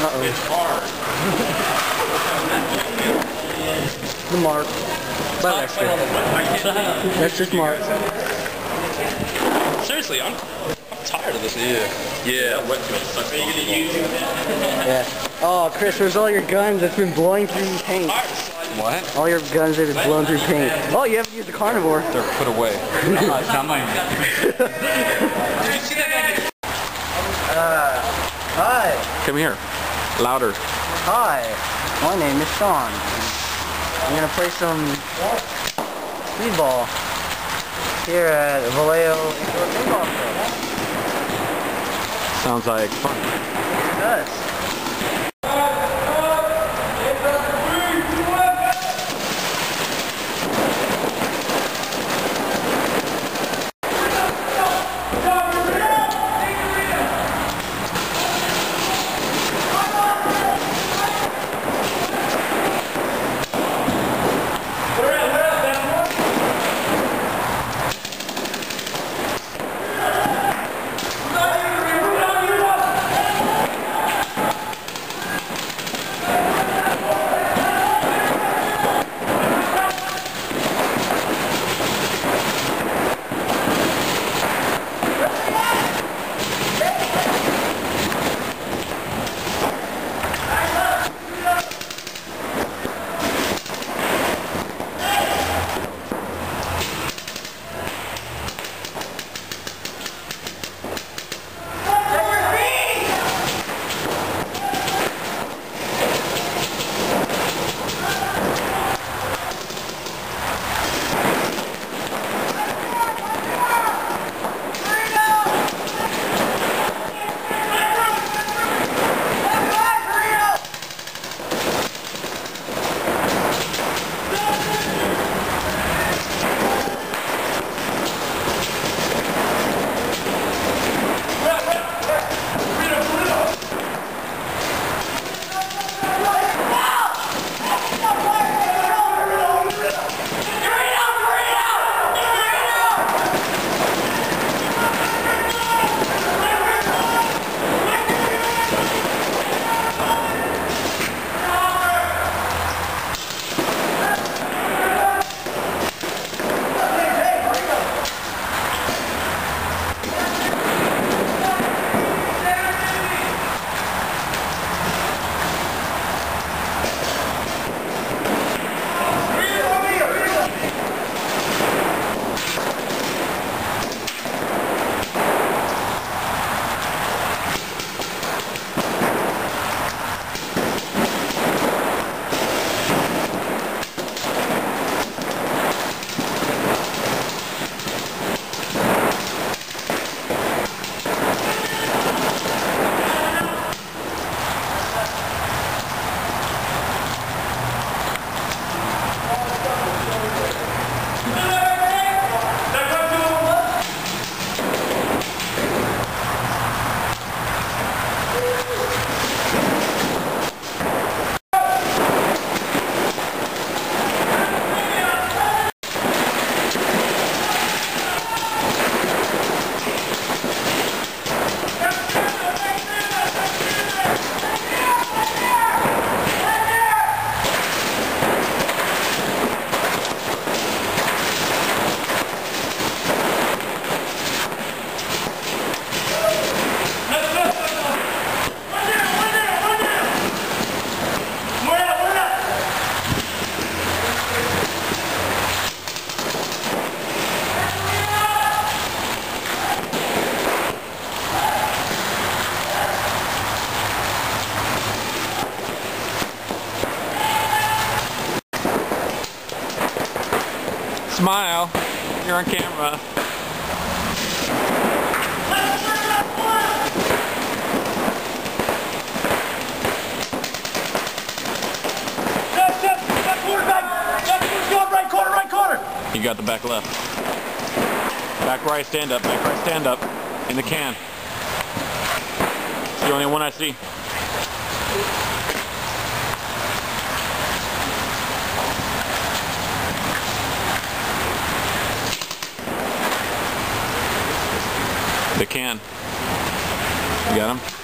Uh-oh. It's hard. The mark. But extra. That's just mark. Seriously, I'm, I'm tired of this. Yeah. Yeah, wet feels sucks. Are you going to use Yeah. Oh, Chris, where's all your guns that's been blowing through paint? What? All your guns that have been blown through paint. Oh, you haven't used the carnivore. They're put away. uh, not mine. Did you see that guy get Hi. Come here. Louder. Hi. My name is Sean. I'm gonna play some speedball here at Vallejo Indoor. Sounds like fun. It does. Smile. You're on camera. You got the back left. Back right, stand up. Back right, stand up. In the can. It's the only one I see. They can. You got him?